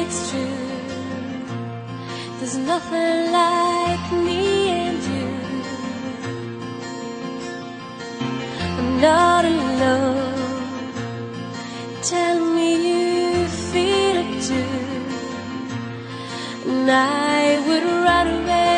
it's true. There's nothing like me and you. I'm not alone. Tell me you feel it too. And I would run away.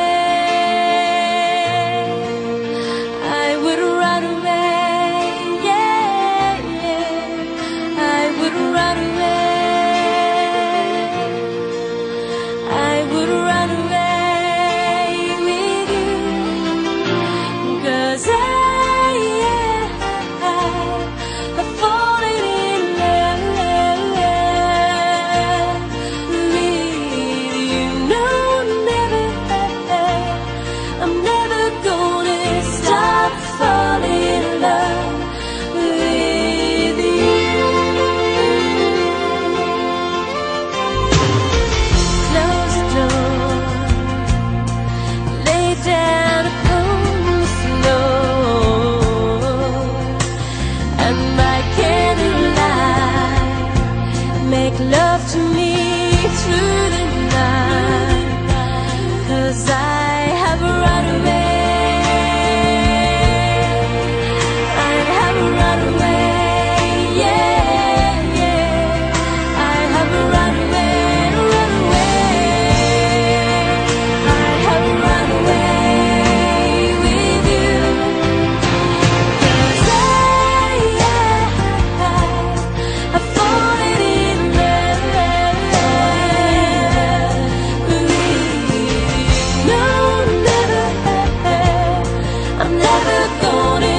Love to me corazones.